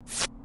you